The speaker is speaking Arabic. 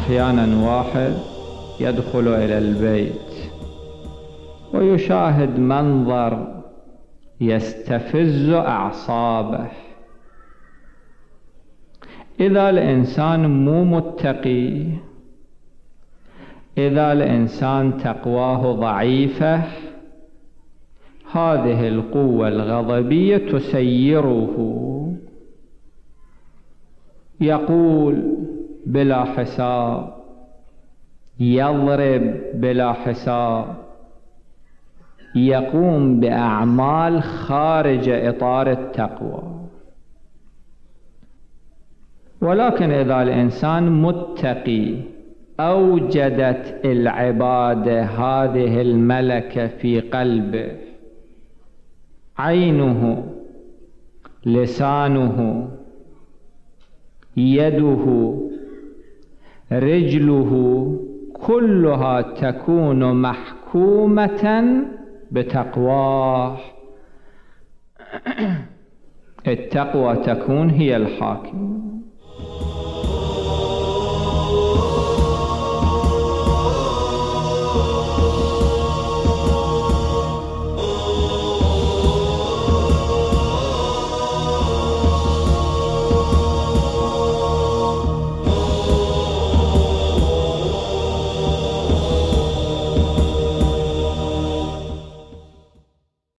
أحيانا واحد يدخل إلى البيت ويشاهد منظر يستفز أعصابه. إذا الإنسان مو متقي إذا الإنسان تقواه ضعيفة هذه القوة الغضبية تسيره. يقول بلا حساب. يضرب بلا حساب. يقوم بأعمال خارج إطار التقوى. ولكن إذا الإنسان متقي أوجدت العبادة هذه الملكة في قلبه. عينه لسانه يده رجله كلها تكون محكومة بتقواه التقوى تكون هي الحاكم.